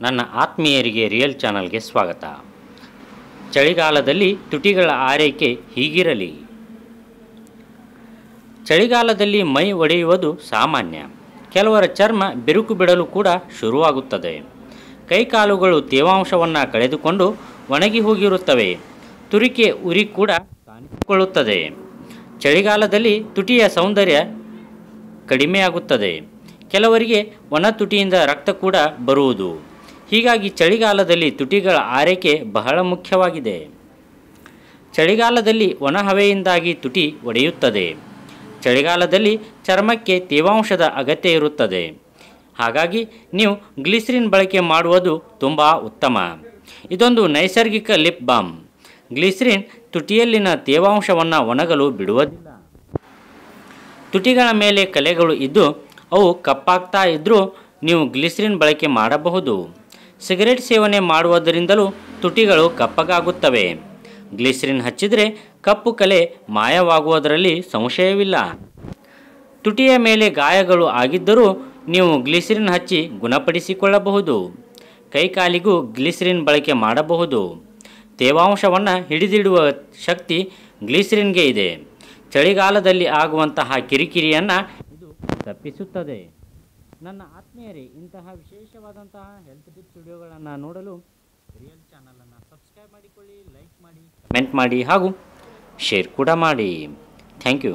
ನನ್ನ ಆತ್ಮೀಯರಿಗೆ ರಿಯಲ್ ಚಾನಲ್ಗೆ ಸ್ವಾಗತ. ಚಳಿಗಾಲದಲ್ಲಿ ತುಟಿಗಳ ಆರೈಕೆ ಹೀಗಿರಲಿ. ಚಳಿಗಾಲದಲ್ಲಿ ಮೈ ಒಡೆಯುವುದು ಸಾಮಾನ್ಯ. ಕೆಲವರ ಚರ್ಮ ಬಿರುಕು ಬಿಡಲು ಕೂಡ ಶುರುವಾಗುತ್ತದೆ. ಕೈಕಾಲುಗಳು ತೇವಾಂಶವನ್ನು ಕಳೆದುಕೊಂಡು ಒಣಗಿ ಹೋಗಿರುತ್ತವೆ. ತುರಿಕೆ ಉರಿ ಕೂಡ ಕಾಣಿಸಿಕೊಳ್ಳುತ್ತದೆ. ಚಳಿಗಾಲದಲ್ಲಿ ತುಟಿಯ ಸೌಂದರ್ಯ ಕಡಿಮೆಯಾಗುತ್ತದೆ. ಕೆಲವರಿಗೆ ಒಣ ತುಟಿಯಿಂದ ರಕ್ತ ಕೂಡ ಬರುವುದು. ಹೀಗಾಗಿ ಚಳಿಗಾಲದಲ್ಲಿ ತುಟಿಗಳ ಆರೈಕೆ ಬಹಳ ಮುಖ್ಯವಾಗಿದೆ. ಚಳಿಗಾಲದಲ್ಲಿ ಒಣಹವೆಯಿಂದಾಗಿ ತುಟಿ ಒಡೆಯುತ್ತದೆ. ಚಳಿಗಾಲದಲ್ಲಿ ಚರ್ಮಕ್ಕೆ ತೇವಾಂಶದ ಅಗತ್ಯ ಇರುತ್ತದೆ. ಹಾಗಾಗಿ ನೀವು ಗ್ಲಿಸರಿನ್ ಬಳಕೆ ಮಾಡುವುದು ತುಂಬ ಉತ್ತಮ. ಇದೊಂದು ನೈಸರ್ಗಿಕ ಲಿಪ್ ಬಾಮ್. ಗ್ಲಿಸರಿನ್ ತುಟಿಯಲ್ಲಿನ ತೇವಾಂಶವನ್ನು ಒಣಗಲು ಬಿಡುವುದಿಲ್ಲ. ತುಟಿಗಳ ಮೇಲೆ ಕಲೆಗಳು ಇದ್ದು ಅವು ಕಪ್ಪಾಗ್ತಾ ಇದ್ದರೂ ನೀವು ಗ್ಲಿಸರಿನ್ ಬಳಕೆ ಮಾಡಬಹುದು. ಸಿಗರೆಟ್ ಸೇವನೆ ಮಾಡುವುದರಿಂದಲೂ ತುಟಿಗಳು ಕಪ್ಪಗಾಗುತ್ತವೆ. ಗ್ಲಿಸರಿನ್ ಹಚ್ಚಿದರೆ ಕಪ್ಪು ಕಲೆ ಮಾಯವಾಗುವುದರಲ್ಲಿ ಸಂಶಯವಿಲ್ಲ. ತುಟಿಯ ಮೇಲೆ ಗಾಯಗಳು ಆಗಿದ್ದರೂ ನೀವು ಗ್ಲಿಸರಿನ್ ಹಚ್ಚಿ ಗುಣಪಡಿಸಿಕೊಳ್ಳಬಹುದು. ಕೈಕಾಲಿಗೂ ಗ್ಲಿಸರಿನ್ ಬಳಕೆ ಮಾಡಬಹುದು. ತೇವಾಂಶವನ್ನು ಹಿಡಿದಿಡುವ ಶಕ್ತಿ ಗ್ಲಿಸರಿನ್ಗೆ ಇದೆ. ಚಳಿಗಾಲದಲ್ಲಿ ಆಗುವಂತಹ ಕಿರಿಕಿರಿಯನ್ನು ಇದು ತಪ್ಪಿಸುತ್ತದೆ. ನನ್ನ ಆತ್ಮೀಯರೇ, ಇಂತಹ ವಿಶೇಷವಾದಂತಹ ಹೆಲ್ತ್ ಟಿಪ್ಸ್ ವಿಡಿಯೋಗಳನ್ನು ನೋಡಲು ರಿಯಲ್ ಚಾನಲನ್ನು ಸಬ್ಸ್ಕ್ರೈಬ್ ಮಾಡಿಕೊಳ್ಳಿ ಲೈಕ್ ಮಾಡಿ ಕಮೆಂಟ್ ಮಾಡಿ ಹಾಗೂ ಶೇರ್ ಕೂಡ ಮಾಡಿ. Thank you